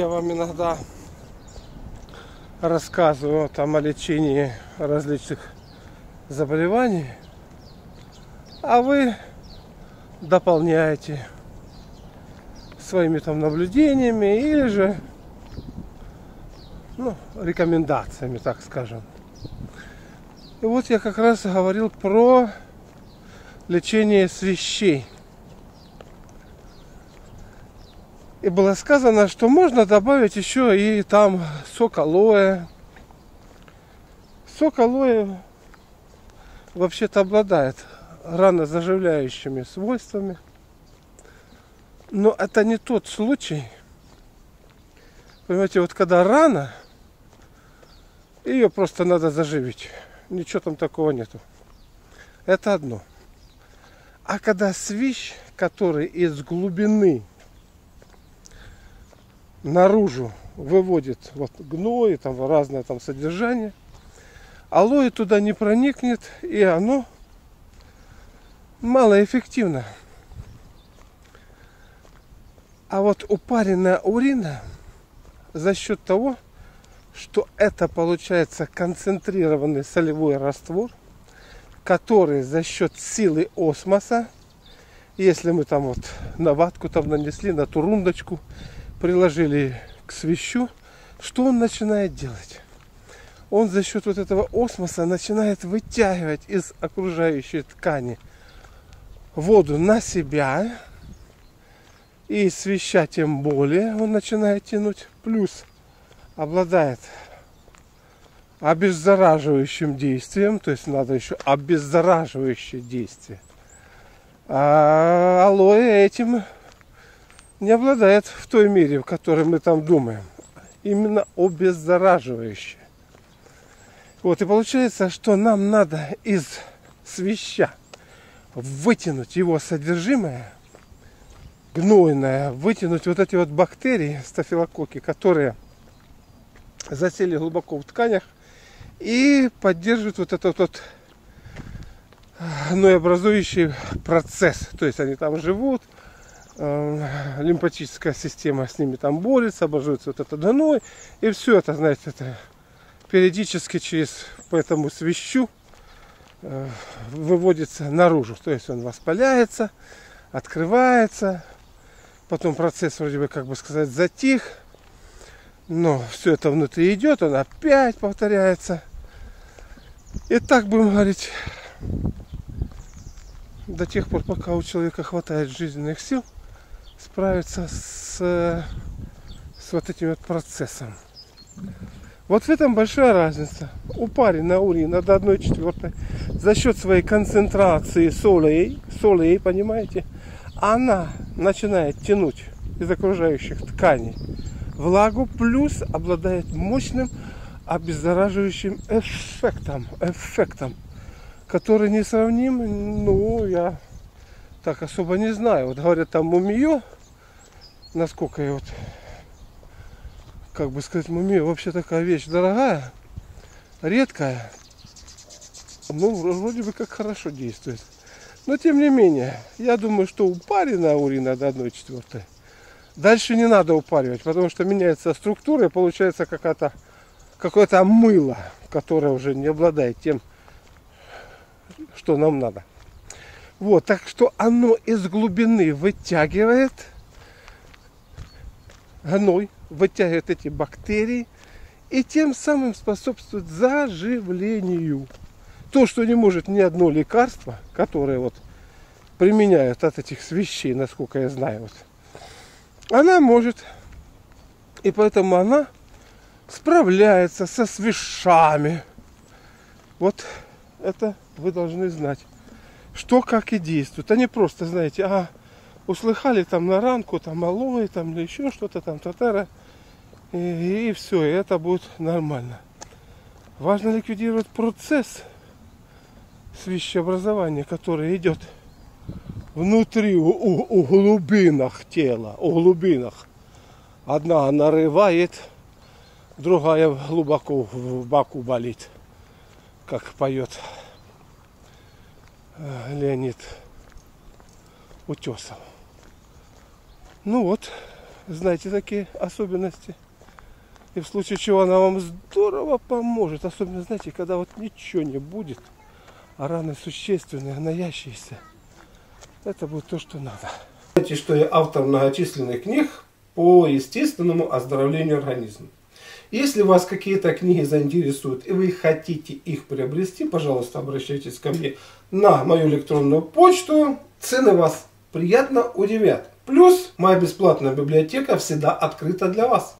я вам иногда рассказываю там о лечении различных заболеваний, а вы дополняете своими там наблюдениями или же ну, рекомендациями, так скажем. И вот я как раз говорил про лечение свещей. И было сказано, что можно добавить еще и там сок алоэ. Сок алоэ вообще-то обладает ранозаживляющими свойствами. Но это не тот случай. Понимаете, вот когда рана, ее просто надо заживить. Ничего там такого нету. Это одно. А когда свищ, который из глубины наружу выводит вот гной, там разное там содержание, алоэ туда не проникнет, и оно малоэффективно. А вот упаренная урина за счет того, что это получается концентрированный солевой раствор, который за счет силы осмоса, если мы там вот на ватку там нанесли, на турундочку, приложили к свищу, что он начинает делать? Он за счет вот этого осмоса начинает вытягивать из окружающей ткани воду на себя, и свища тем более он начинает тянуть. Плюс обладает обеззараживающим действием, то есть надо еще обеззараживающее действие. А алоэ этим не обладает в той мере, в которой мы там думаем. Именно обеззараживающее. Вот и получается, что нам надо из свища вытянуть его содержимое, гнойное, вытянуть вот эти вот бактерии, стафилококки, которые засели глубоко в тканях и поддерживают вот этот вот гноеобразующий процесс. То есть они там живут, Э, лимфатическая система с ними там борется, образуется вот это гной. И все это, знаете, это периодически через по этому свищу э, выводится наружу. То есть он воспаляется, открывается. Потом процесс вроде бы, как бы сказать, затих. Но все это внутри идет, он опять повторяется. И так будем говорить до тех пор, пока у человека хватает жизненных сил – справиться с, с вот этим вот процессом. Вот в этом большая разница. У пари на урин до 1 четвертой за счет своей концентрации солей, солей, понимаете, она начинает тянуть из окружающих тканей влагу, плюс обладает мощным обеззараживающим эффектом, эффектом, который не сравним, ну, я так особо не знаю. Вот говорят, там мумиё, насколько я вот, как бы сказать, мумиё вообще такая вещь дорогая, редкая. Ну, вроде бы как хорошо действует. Но тем не менее, я думаю, что упаренная урина до 1 четвертой. Дальше не надо упаривать, потому что меняется структура и получается какая-то какое-то мыло, которое уже не обладает тем, что нам надо. Вот, так что оно из глубины вытягивает гной, вытягивает эти бактерии и тем самым способствует заживлению. То, что не может ни одно лекарство, которое вот применяют от этих свещей, насколько я знаю, вот, она может. И поэтому она справляется со свещами. Вот это вы должны знать что как и действует. Они просто, знаете, а услыхали там на ранку, там алоэ, там или еще что-то там, татара, и, и все, и это будет нормально. Важно ликвидировать процесс свящеобразования, который идет внутри, у, у, у глубинах тела, у глубинах. Одна нарывает, другая глубоко в баку болит, как поет Леонид Утесов. Ну вот, знаете такие особенности. И в случае чего она вам здорово поможет. Особенно, знаете, когда вот ничего не будет, а раны существенные, гноящиеся. Это будет то, что надо. Знаете, что я автор многочисленных книг по естественному оздоровлению организма. Если вас какие-то книги заинтересуют и вы хотите их приобрести, пожалуйста, обращайтесь ко мне на мою электронную почту. Цены вас приятно удивят. Плюс моя бесплатная библиотека всегда открыта для вас.